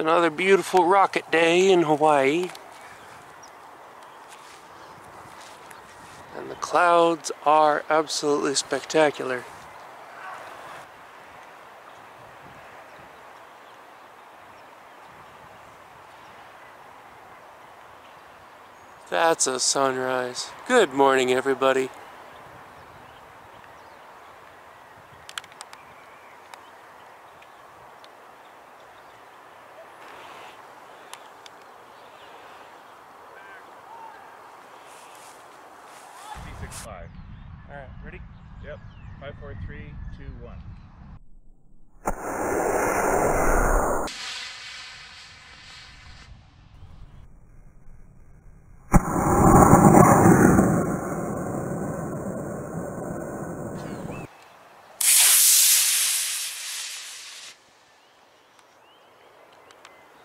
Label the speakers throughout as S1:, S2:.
S1: Another beautiful rocket day in Hawaii. And the clouds are absolutely spectacular. That's a sunrise. Good morning, everybody.
S2: Six five.
S1: All right, ready?
S2: Yep. Five, four, three, two, one.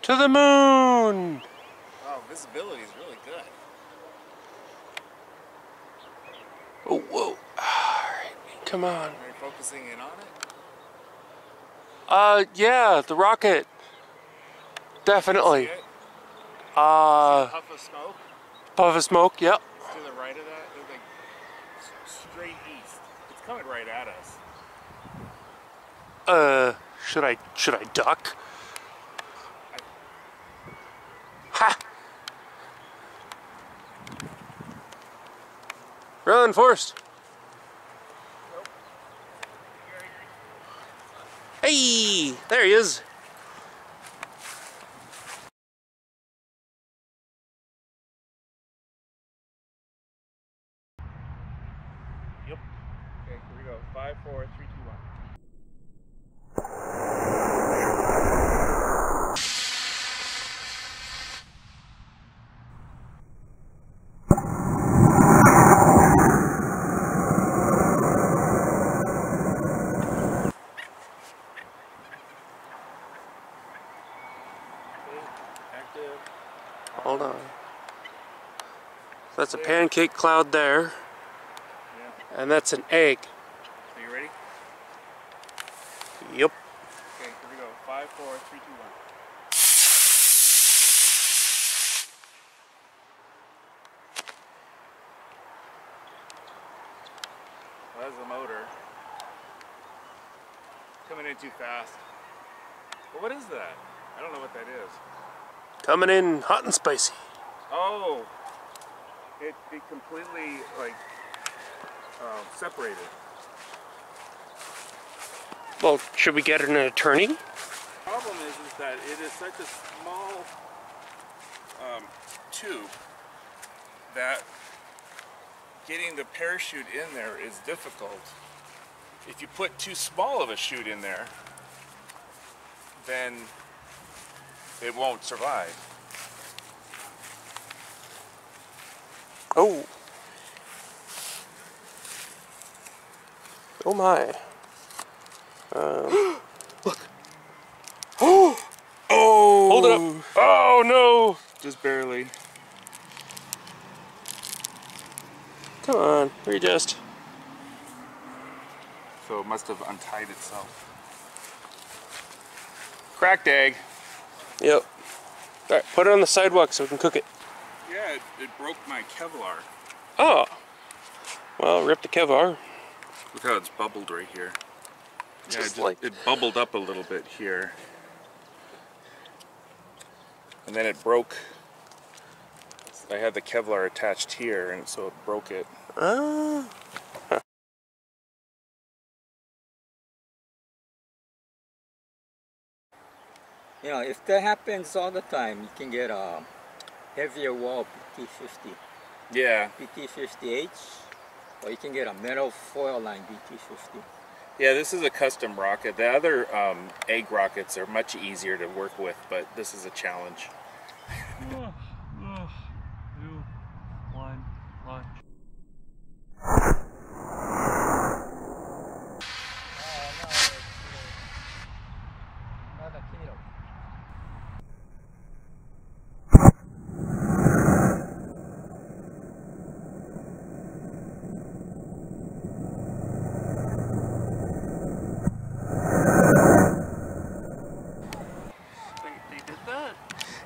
S1: To the moon!
S2: Wow, visibility is really good.
S1: Oh, whoa. All right, come on.
S2: Are you focusing in on it?
S1: Uh, yeah, the rocket. Definitely. Uh,
S2: Puff of smoke
S1: puff of smoke, yep.
S2: to the right of that. It's like straight east. It's coming right at us.
S1: Uh, should I, should I duck? Ha! Run, Forrest. There he is.
S2: Yep. Okay, here we go. Five, four, three, two, one. Okay, Active.
S1: Hold on. That's a pancake cloud there,
S2: Yeah.
S1: and that's an egg.
S2: Are you ready?
S1: Yep.
S2: Okay, here we go. Five, four, three, two, one. Well, that's the motor. Coming in too fast. But what is that? I don't know what that is.
S1: Coming in hot and spicy.
S2: Oh, it, it completely like um, separated.
S1: Well, should we get an attorney?
S2: The problem is, is that it is such a small um, tube that getting the parachute in there is difficult. If you put too small of a chute in there, then it won't survive.
S1: Oh. Oh my. Um,
S2: Oh!
S1: hold it up. Oh no.
S2: Just barely.
S1: Come on, readjust.
S2: So it must have untied itself. Cracked egg.
S1: Yep. All right, put it on the sidewalk so we can cook it.
S2: Yeah, it, it broke my Kevlar.
S1: Oh. Well, rip the Kevlar.
S2: Look how it's bubbled right here. Yeah, it,
S1: Just
S2: just-
S1: like-
S2: it bubbled up a little bit here. And then it broke. I had the Kevlar attached here, and so it broke it.
S1: Ah.
S3: You know, if that happens all the time, you can get a heavier wall BT50,
S2: Yeah,
S3: BT50H, or you can get a metal foil line BT50.
S2: yeah. This is a custom rocket. The other um, egg rockets are much easier to work with, but this is a challenge.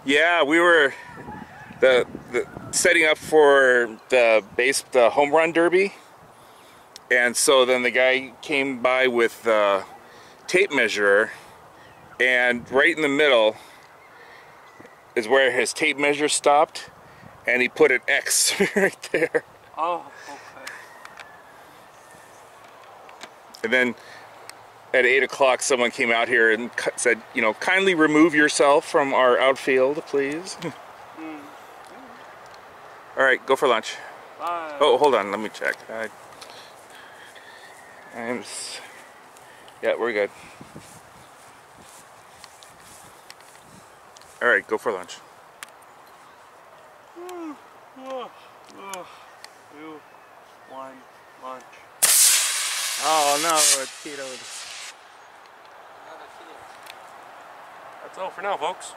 S2: Yeah, we were the, the setting up for the base the home run derby, and so then the guy came by with the tape measure, and right in the middle is where his tape measure stopped, and he put an X right there,
S1: Oh, okay.
S2: and then. At 8 o'clock, someone came out here and said, you know, kindly remove yourself from our outfield, please. All right, go for lunch.
S1: Bye.
S2: Oh, hold on. Let me check. I, I'm. Yeah, we're good. All right, go for lunch.
S1: Oh, oh, two, one, lunch.
S2: Oh no, it's.
S1: That's all for now, folks.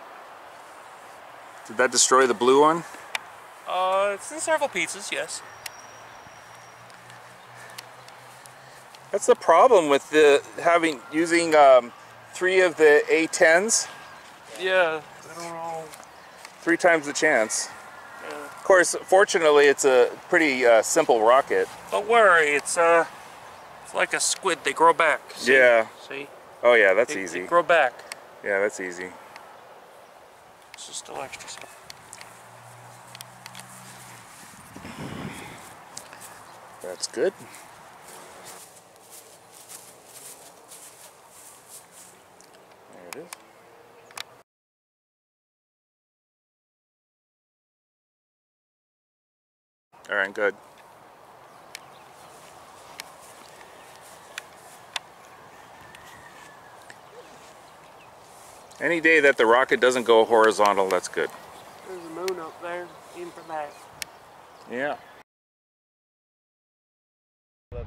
S2: Did that destroy the blue one?
S1: Uh, it's in several pieces, yes.
S2: That's the problem with the having using um, three of the A10s.
S1: Yeah, I don't know.
S2: Three times the chance.
S1: Yeah.
S2: Of course, fortunately, it's a pretty uh, simple rocket.
S1: Don't worry, it's uh, it's like a squid. They grow back. See?
S2: Yeah.
S1: See?
S2: Oh yeah, that's
S1: They,
S2: easy.
S1: They grow back.
S2: Yeah, that's easy.
S1: It's just still extra stuff.
S2: That's good. There it is. All right, good. Any day that the rocket doesn't go horizontal, that's good.
S1: There's a moon up there. In for that.
S2: Yeah.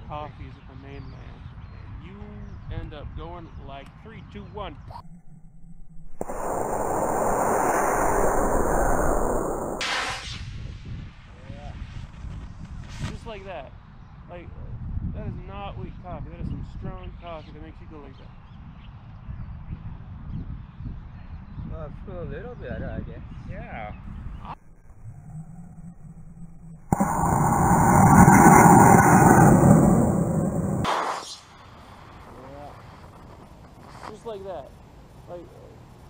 S1: Coffees at the mainland. You end up going like three, two, one. Just like that. Like that is not weak coffee. That is some strong coffee that makes you go like that.
S3: Well, feel a little better, I guess.
S2: Yeah.
S1: Just like that. Like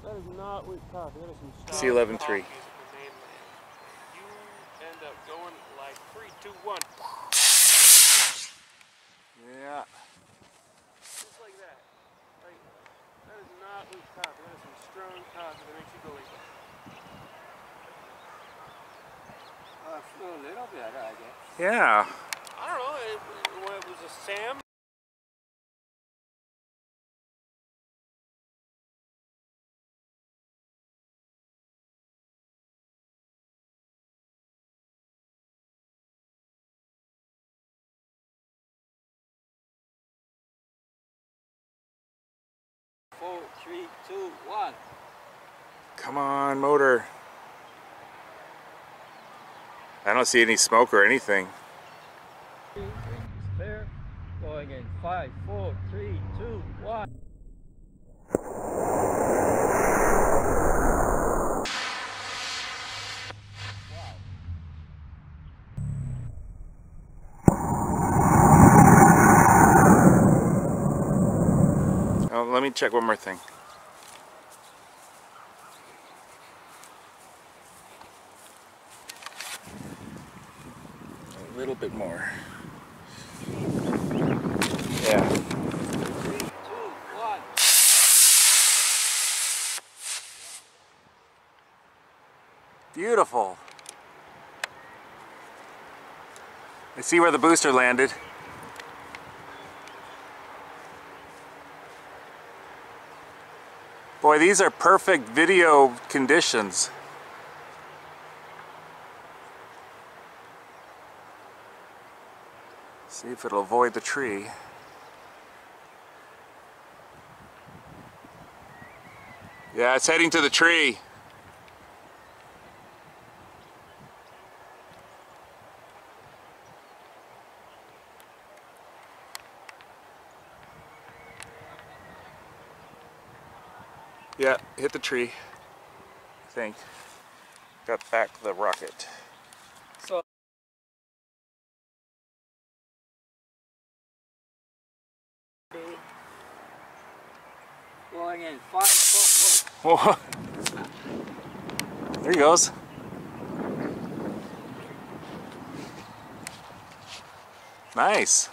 S1: that is not weak coffee. That is some strong
S2: C11
S1: coffees
S2: three.
S1: at the mainland. You end up going like three, two, one.
S2: Yeah.
S1: Just like that. Like, that is not weak coffee. That is some strong coffee that makes you go like that.
S3: Well, feel a little better, I guess.
S2: Yeah.
S1: I don't know. It, when it was a Sam.
S3: Four, three, two, one.
S2: Come on, motor. I don't see any smoke or anything.
S3: Clear. Going in five, four, three, two, one.
S2: Me check one more thing. A little bit more. Yeah. Beautiful. I see where the booster landed. Boy, these are perfect video conditions. See if it'll avoid the tree. Yeah, it's heading to the tree. Yeah, hit the tree. I think. got back the rocket.
S3: So going in five, four,
S2: Whoa. There he goes. Nice.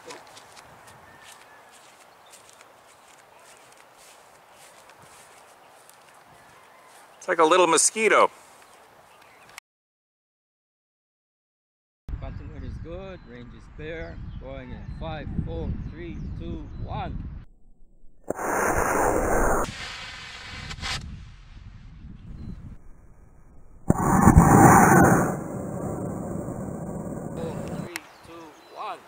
S2: It's like a little mosquito.
S3: Continuity is good, range is clear. Going in five, four, three, two, one. Four, three, two, one.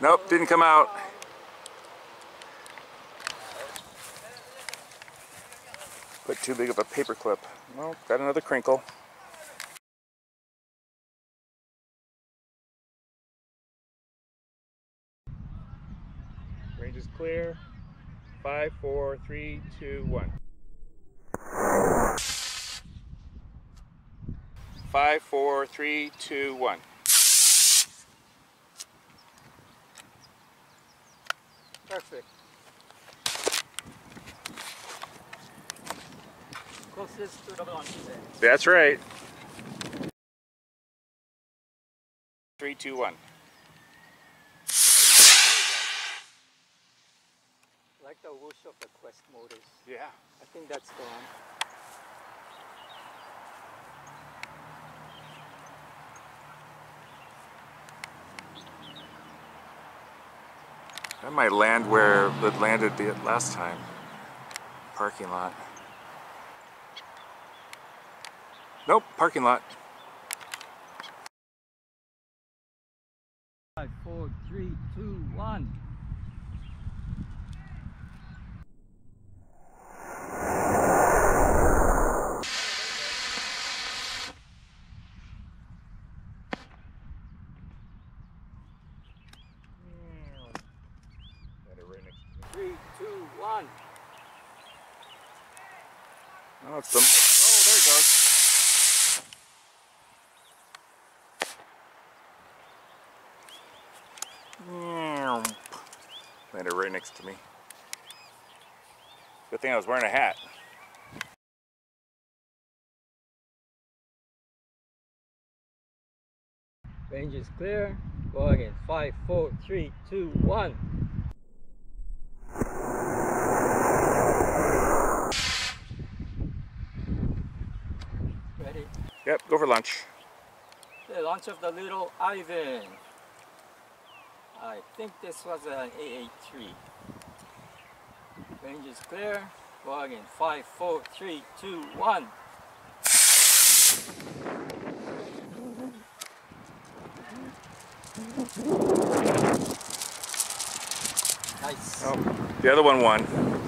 S2: Nope, didn't come out. Too big of a paper clip. Well, got another crinkle. Range is clear. Five, four, three, two, one. Five, four, three, two, one.
S3: Perfect. Closest to the launch.
S2: That's right. Three, two, one.
S3: Like the whoosh of the Quest motors.
S2: Yeah.
S3: I think that's gone.
S2: That might land where it landed the last time. Parking lot. Nope, parking lot.
S3: Five, four, three, two, one. Three, two, one.
S2: Oh, it's the. Oh, there it goes. Landed right next to me. Good thing I was wearing a hat.
S3: Range is clear. Going in five, four, three, two, one. Ready?
S2: Yep, go for lunch.
S3: The launch of the little Ivan. I think this was an A8-3. Range is clear. Going in five, four, three, two, one. Nice.
S2: Oh, the other one won.